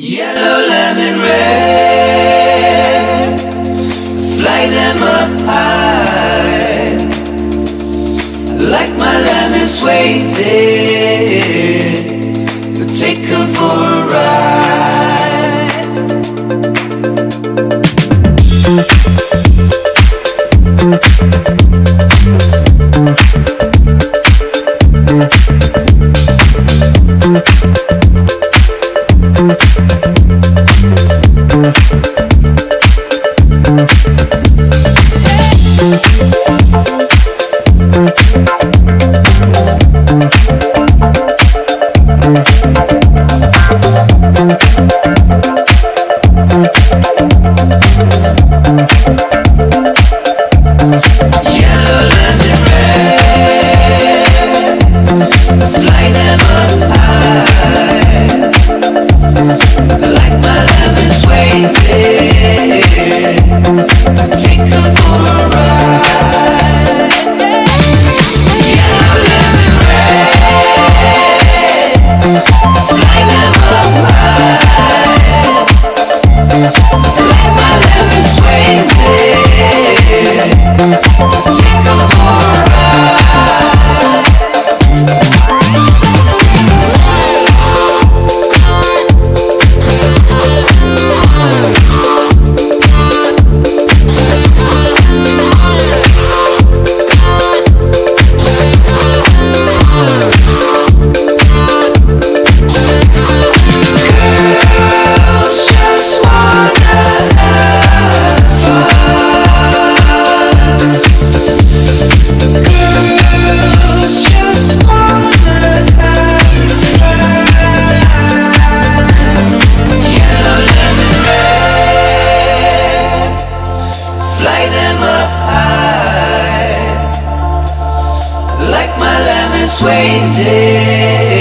Yellow lemon red, fly them up high, like my lemon sways Swayze. Take them for a ride. Yellow